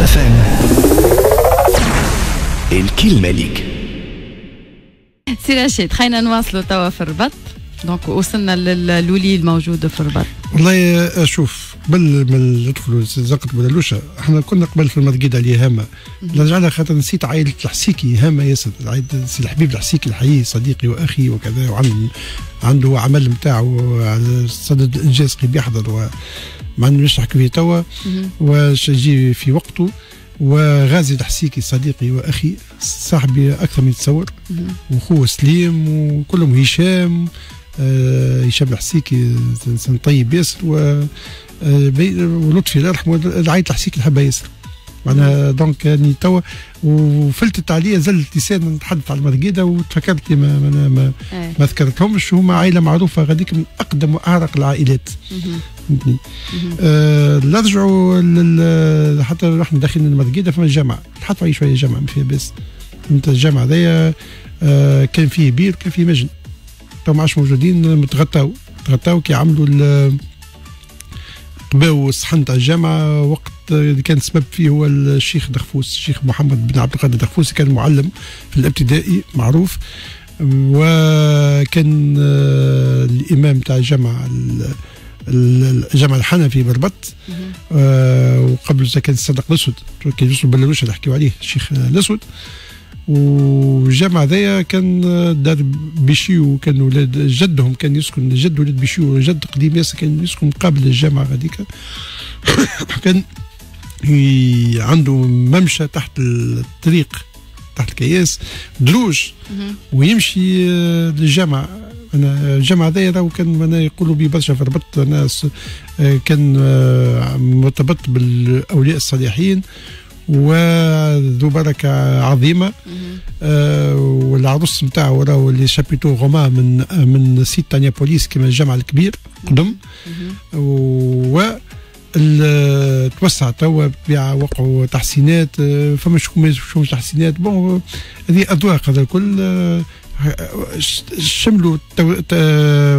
ام الكلمة ليك. سي رشيد خلينا نواصلوا توا في الربط donc وصلنا للولي الموجود في الربط والله شوف قبل ما ندخلوا زنقة بلالوشة إحنا كنا قبل في المرقيدة اللي هامة. رجعنا خاطر نسيت عائلة الحسيكي هامة ياسر عائلة سي الحبيب الحسيكي الحي صديقي وأخي وكذا وعنده عنده عمل نتاعو على صدد الانجاز كي بيحضر ما نحكي فيه توا. واش يجي في وقته. وغازي الحسيكي صديقي واخي صاحبي أكثر من يتصور وخوه سليم وكلهم هشام. آه هشام الحسيكي إنسان طيب ياسر و آه ولطفي الله يرحمه رعايه الحسيكي نحبها ياسر. معناها دونك يعني توا وفلتت عليا زلت لسان نتحدث على المرقيدة وتفكرت ما ما, ما, إيه. ما ذكرتهمش هما عائلة معروفة غاديك من أقدم وأعرق العائلات. فهمتني؟ آه نرجعوا حتى إحنا داخلين المرقيدة فما الجامعة تحط عليه شوية جامعة ما فيها بس. أنت الجامعة ذي آه كان فيه بير وكان فيه مجن. تو ما عادش موجودين متغطاو. تغطاو كي عملوا قباو الصحن تاع الجامعة وقت اللي كان السبب فيه هو الشيخ دخفوس الشيخ محمد بن عبد القادر دخفوس كان معلم في الابتدائي معروف. وكان آه، الإمام تاع الجامعة ال- ال- الجامعة الحنفي بربط. آه، وقبل ذا كان الصدق الأسود. كان يوسف بلالوش اللي حكيوا عليه الشيخ الأسود. والجامعة ذايا كان دار بيشيو وكان ولاد جدهم كان يسكن جد ولاد بيشيو جد قديم ياسر كان يسكن مقابل الجامعة هذيك. كان عنده ممشى تحت الطريق تحت الكياس دروج ويمشي آه، للجامعة أنا الجامعة ذي راهو كان أنا يقولوا بي برشا في ناس آه، كان آه، مرتبط بالأولياء الصالحين وذو بركة عظيمة. آه، والعرص نتاعو راهو les chapiteaux romains من من site تاع نيابوليس كما الجامع الكبير قدم. و توسع توا بالطبيعه وقعوا تحسينات آه، فما شكون ما يشوفوش تحسينات. bon هذه أذواق هذا الكل آه، شملوا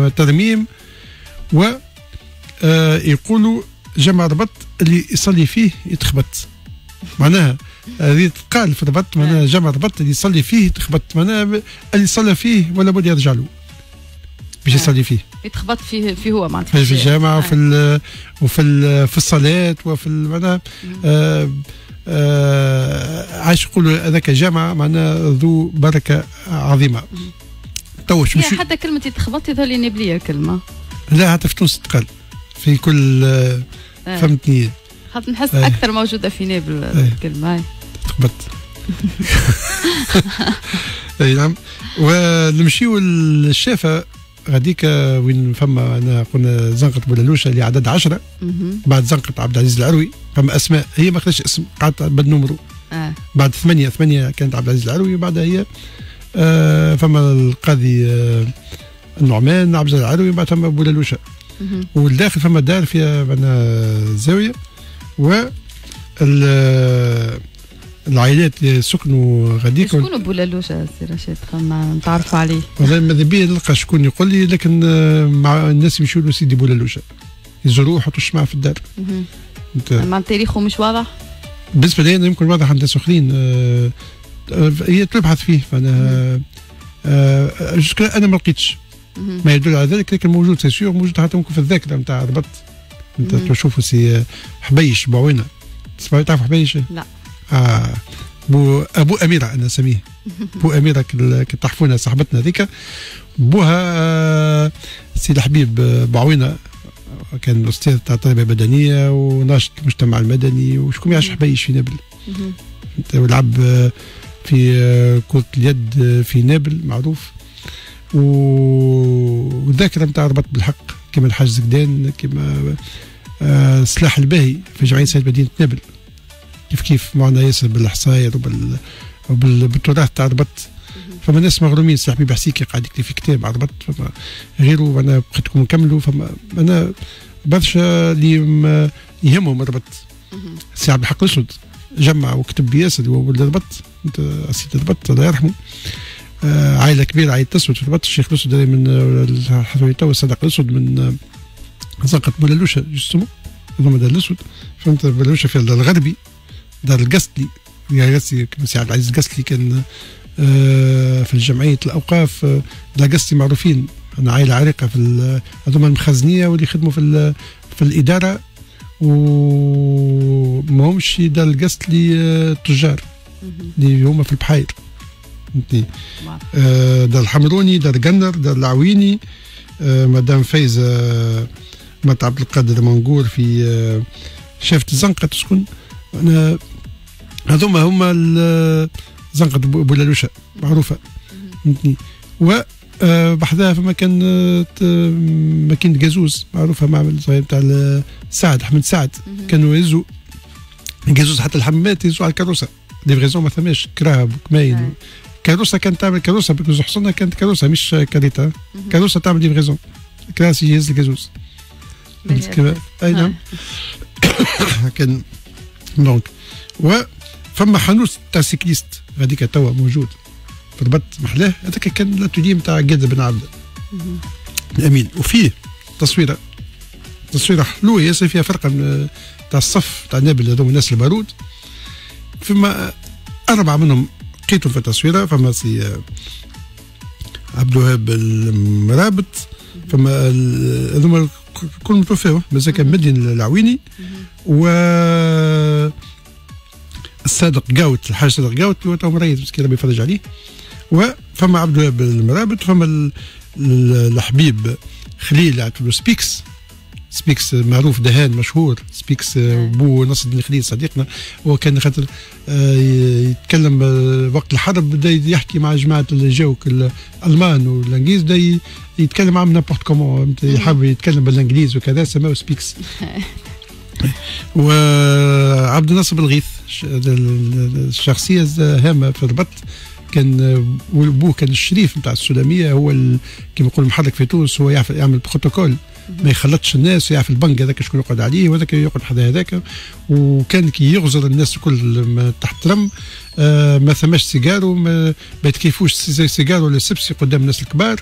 ترميم و آه، يقولوا جمع ربط اللي يصلي فيه يتخبط. معناها هذه تقال في الربط معناها جمع ربط اللي يصلي فيه يتخبط. معناها اللي صلى فيه ولا بد يرجع له. باش آه. يصلي فيه. يتخبط فيه في هو معناتها. في الجامعة وفي ال وفي ال في الصلاة وفي معناها آه آه عايش يقولوا هذاك جامعة معناها ذو بركة عظيمة. تو شو حتى كلمة يتخبط يظهر لي نبلية كلمة. لا حتى في تونس تقال. في كل آه، آه. فهمتني. خاطر نحس أي. أكثر موجودة في نابل أي. الكلمة. هاي تخبط. أي نعم. ونمشيو للشافة غاديك وين فما أنا قلنا زنقة بولالوشة اللي عدد عشرة. بعد زنقة عبد العزيز العروي فما أسماء هي ما خدتش اسم قعدت بالنمرو آه. بعد ثمانية ثمانية كانت عبد العزيز العروي وبعدها هي آه فما القاضي آه النعمان عبد العزيز العروي بعد فما بولالوشة مهم. والداخل فما دار فيها معناها زاوية و العائلات اللي سكنوا غاديك شكون بولالوشة سي رشيد؟ خلنا نتعرفوا عليه. والله ماذا بيا نلقى شكون يقول لي لكن آه، مع الناس يمشوا له سيدي بولالوشة يزوروه يحطوا الشمعة في الدار. مع تاريخه مش واضح؟ بالنسبة لي أنا يمكن واضح عند ناس آخرين آه، آه، هي تبحث فيه فأنا آه، أنا ما لقيتش. ما يدل على ذلك لكن موجود سي سيور موجود حتى ممكن في الذاكرة نتاع ربط أنت مم. تشوفوا سي حبيش بعوينه تسمع تعرف حبيش؟ لا. آه بو أبو أميرة أنا اسميه بو أميرة كال- كي تحفونا صاحبتنا ذيك بوها آه، سي الحبيب آه، بعوينة كان أستاذ تاع التربيه المدنية وناشط المجتمع المدني وشكون يعرفش حبيش في نابل. ولعب آه، في آه، كرة اليد آه، في نابل معروف. و- والذاكرة نتاع ربط بالحق كما الحاج زكدان كما آه، سلاح الباهي في جمعية سيد مدينة نابل. كيف كيف معنا ياسر بالحصاير وبال وبال- بالتراث تاع ربط فما ناس مغرومين سي حبيب حسيكي قاعد يكتب في كتاب على ربط فما غيره أنا بغيتكم نكملوا فما أنا برشا اللي يهمهم ربط. سي عبد الحق الأسود جمع وكتب ياسر هو ولد الربط أنت اسيد الربط الله يرحمه. آه عائلة كبيرة عائلة الاسود في الربط الشيخ الأسود من تو صدق الأسود من زنقة بولالوشة جسمه هذوما الأسود. فهمت؟ بولالوشة في الغربي. دار القسطلي يا قسطلي سي عبد العزيز القسطلي كان آه، في جمعية الأوقاف آه، دار القسطلي معروفين. أنا عائلة عريقة في هذوما المخزنيه واللي يخدموا في في الإدارة. وما همش دار القسطلي آه، تجار. اللي هما في البحير. فهمتني؟ دار الحمروني دار قنر دار العويني. مدام فايزة مات عبد القادر منقور في شافت الزنقة تسكن. أنا هذوما هما زنقة بولالوشا معروفة. فهمتني؟ و آه، بحذاها فما كان آه، ماكينة جازوز معروفة معمل صغير نتاع سعد أحمد سعد. كانوا يهزوا. جازوز حتى الحمامات يهزوا على الكاروسة. ليفريزون ما ثماش كراهب كماين كاروسة كانت تعمل كاروسة بكوز حصلنا كانت كاروسة مش كاريتا. كاروسة تعمل livraison كراسي يهز الجازوز. أي نعم. كان donc و فما حانوت تاع cycliste. هذيك توا موجود. في الربط محلاه هذاك كان الاتولي نتاع قادر بن عبد. امين وفيه تصويره تصويره حلوة ياسر فيها فرقة من تاع الصف تاع نابل هذوما الناس البارود. فما أربعة منهم لقيتهم في التصويره فما سي عبد الوهاب المرابط فما هذوما كلهم متوفاو مازال كان مدين العويني. و الصادق قاوت الحاج صادق قاوت اللي هو مريض مسكين ربي يفرج عليه. وفما عبد الوهاب المرابط فما الحبيب خليل يعتبروا سبيكس. سبيكس معروف دهان مشهور. سبيكس بو نصر الدين خليل صديقنا. هو كان خاطر آه، يتكلم وقت الحرب بدا يحكي مع جماعة الجوك الألمان والإنجليز بدا يتكلم معهم n'importe comment يحب يتكلم بالإنجليز وكذا سماه سبيكس. وعبد الناصر بالغيث الشخصية هامه في الربط كان بوه كان الشريف نتاع السلامية هو كما يقول المحرك في تونس هو يعمل بروتوكول. ما يخلطش الناس ويعرف البنك هذاك شكون يقعد عليه وهذاك يقعد حدا هذاك. وكان كي يغزر الناس الكل تحترم آه ما ثماش سيجارو ما, ما يتكيفوش سيجارو ولا سبسي قدام الناس الكبار.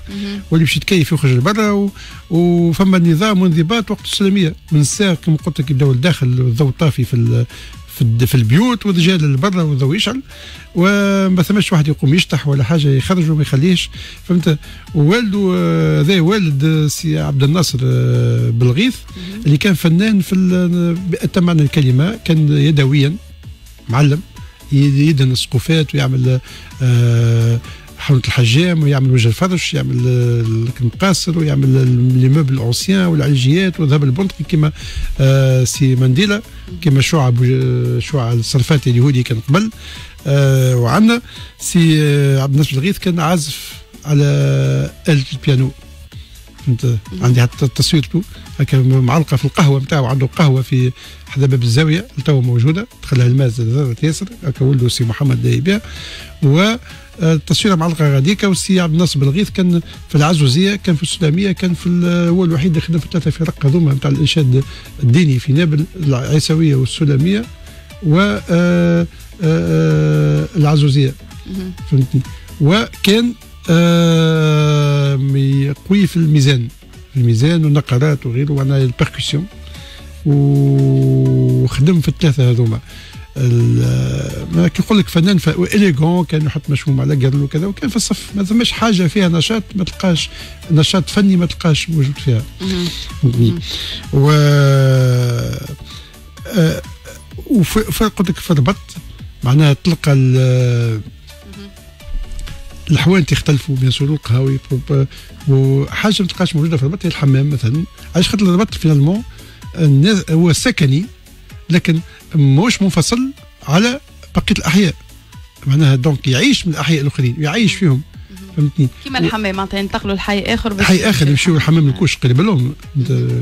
واللي باش يتكيف يخرج لبرا وفما نظام وانضباط وقت السلامية. من الساعة كما قلت لك يبداو الداخل الضوء طافي في في في البيوت والرجال اللي برا والضوء يشعل وما ثماش واحد يقوم يشطح ولا حاجة يخرج وما يخليش فهمت؟ ووالده ذا والد سي عبد الناصر آه، بالغيث اللي كان فنان في بأتم معنى الكلمة كان يدويا معلم يدهن السقوفات ويعمل آه حوله الحجام ويعمل وجه الفرش يعمل المقاصر ويعمل les meubles anciens والعلجيات وذهب البندقي كما آه سي مانديلا كما شعب شعب الصرفاتي اليهودي كان قبل. آه وعندنا سي آه عبد الناصر الغيث كان عازف على آلة البيانو. عندي حتى تصويرته هكا معلقة في القهوة نتاعو عنده قهوة في حدا باب الزاوية تو موجودة دخلها الماء زادت ياسر هكا ولده سي محمد دايبيع و التصويره معلقة غاديكا والسي عبد الناصر بالغيث كان في العزوزية كان في السلامية كان في هو الوحيد اللي خدم في ثلاثة فرق هذوما نتاع الانشاد الديني في نابل العيسوية والسلامية و آه، آه، آه، العزوزية. فهمتني؟ وكان قوي في الميزان في الميزان والنقرات وغيره وأنا البركسيون وخدم في الثلاثه هذوما ما كي يقول لك فنان اليغون كان يحط مشموم على قرن وكذا وكان في الصف ما ثماش حاجة فيها نشاط ما تلقاش نشاط فني ما تلقاش موجود فيها و آه، قلت لك في الربط معناها تلقى الحوانت تختلفوا بين سور القهاوي وحاجة ما تلقاش موجودة في الربط هي الحمام مثلا. علاش خاطر الربط finalement هو سكني لكن مش منفصل على بقية الأحياء. معناها donc يعيش من الأحياء الآخرين ويعيش فيهم. فهمتني؟ كيما الحمام معناتها ينتقلوا لحي آخر حي آخر يمشيوا لحمام الكوش قريب لهم.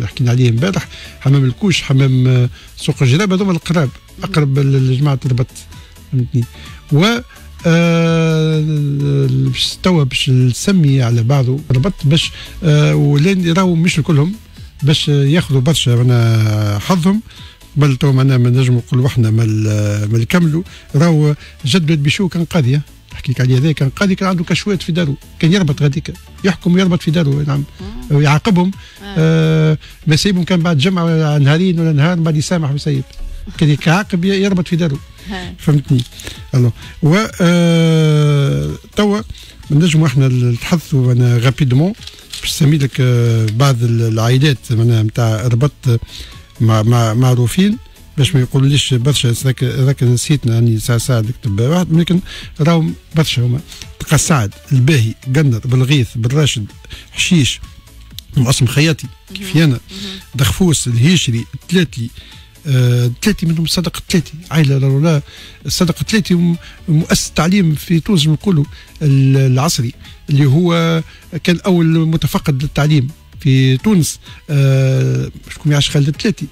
حكينا عليه امبارح حمام الكوش حمام آه، سوق الجراب هذوما القراب أقرب لجماعة الربط فهمتني؟ و آه باش توا باش نسمي على بعضه ربط باش آه ولين راهو مش كلهم باش ياخذوا برشا حظهم. بل تو معناها ما نجموا نقولوا إحنا ما نكملوا راهو جد بيشو كان قاضي نحكي لك عليه هذا كان قاضي كان عنده كشوات في داره كان يربط غاديك يحكم ويربط في داره نعم. ويعاقبهم. آه. آه ما كان بعد جمعة ولا نهارين ولا نهار بعد يسامح ويسيب. كان يعاقب يربط في داره. فهمتني؟ ألو. و آه توا نجموا إحنا نتحدثوا أنا غابيدمون باش نسمي لك آه بعض العائلات معناها نتاع ربط مع مع معروفين. باش ما يقوليش برشا ذاك نسيت اني ساعه ساعة نكتب واحد لكن راهم برشا هما. تلقى سعد الباهي قندر بالغيث بالراشد حشيش معصم خياطي كيف أنا دخفوس الهيشري التلاتلي آه، ثلاثة منهم صدق ثلاثة. عائلة لا صدق ثلاثة مؤسس تعليم في تونس نقولوا العصري اللي هو كان أول متفقد للتعليم في تونس. آه شكون يعيش خالد ثلاثة؟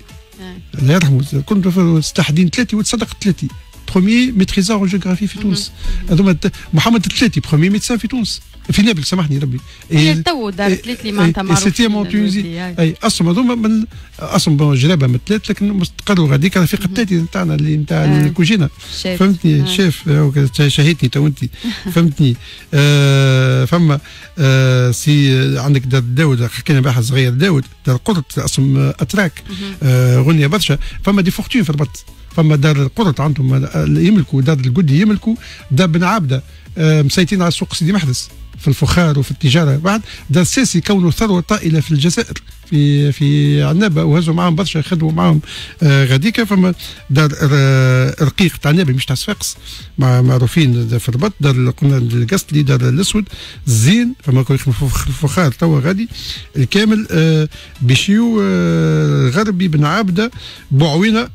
الله يرحمه. كنت في سلاح الدين ثلاثة وتصدق ثلاثة. بروميي ميتريزور جيوغرافي في تونس. هذوما محمد الثلاثي بروميي ميدسان في تونس. في نابل سامحني ربي. هي تو دارت لي معنا معروف سيتي مون تونيزي أي. أصلا هذوما من أصلا جرابه من ثلاث لكن مستقروا غاديك رفيق الثلاثي نتاعنا اللي نتاع الكوجينة. فهمتني؟ شيف شهيتني تو انت فهمتني؟ فما سي عندك دار داود حكينا بها صغير داود دار قرط أصلا أتراك. غنية برشا. فما دي فورتون في الربط فما دار القرط عندهم يملكوا دار القدي يملكوا دار بن عابده مسيطرين على سوق سيدي محدث في الفخار وفي التجارة. بعد دار ساسي كونوا ثروه طائله في الجزائر في في عنابه وهزوا معاهم برشا خدموا معاهم آه غاديكا فما دار آه رقيق تاع عنابه مش تاع صفاقس مع معروفين في الربط دار قلنا القسطلي دار الأسود الزين فما الفخار توا غادي. الكامل آه بشيو آه غربي بن عابدة بوعوينه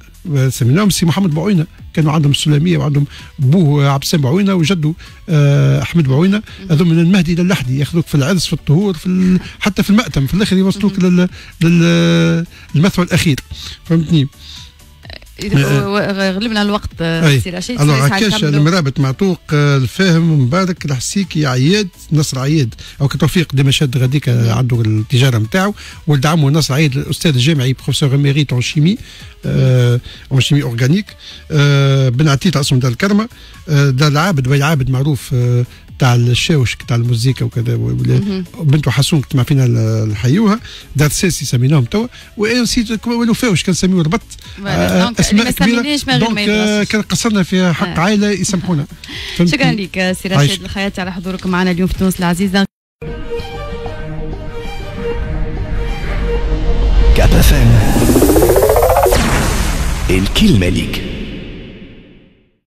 سميناهم سي محمد بعوينة. كانوا عندهم السلامية وعندهم بوه عبد السلام بعوينة وجده آه أحمد بعوينة. هذول من المهدي للحدي ياخذوك في العرس في الطهور في حتى في المأتم في الآخر يوصلوك للمثوى الأخير. فهمتني؟ غلبنا الوقت سي رشيد ألو عكاش المرابط معطوق الفاهم مبارك الحسيكي عياد نصر عياد. أو كتوفيق دمشاد غاديك عنده التجارة نتاعو ولد عمه نصر عياد الأستاذ الجامعي بروفيسور ميريت اون شيمي اون شيمي اورجانيك بن عتيت اسمه دار الكرمة. دار العابد بي عابد معروف تاع الشاوش تاع الموزيكا وكذا بنته حسون كنت فينا نحيوها. دار ساسي سميناهم توا. ونسيت ولو فاوش كان سميوه ربط. أسماء كبيرة. دونك كان قصرنا في حق آه. عائلة يسامحونا شكرا لك سي رشيد الخياطي على حضورك معنا اليوم في تونس العزيزة. كأب الكلمة ليك.